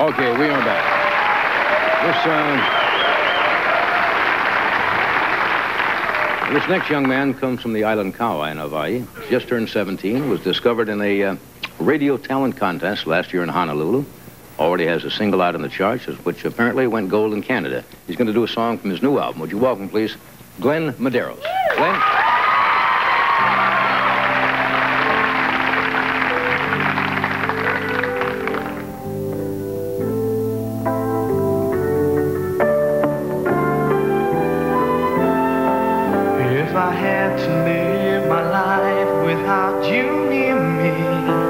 Okay, we are back. This, uh, this next young man comes from the island Kauai in Hawaii. Just turned 17, was discovered in a uh, radio talent contest last year in Honolulu. Already has a single out in the charts, which apparently went gold in Canada. He's going to do a song from his new album. Would you welcome, please, Glenn Medeiros. Glenn? can't live my life without you near me.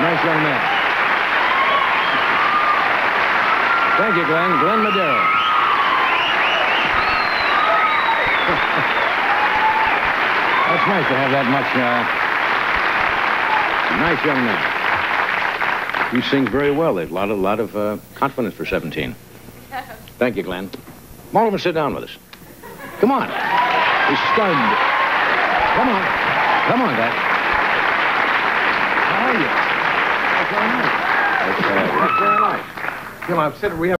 Nice young man. Thank you, Glenn. Glenn Madero. That's nice to have that much. Uh, nice young man. You sing very well. A lot, a lot of uh, confidence for 17. Thank you, Glenn. Come on sit down with us. Come on. He's stunned. Come on. Come on, guys. How are you? That's very nice. Very nice. Jim, I'm. We have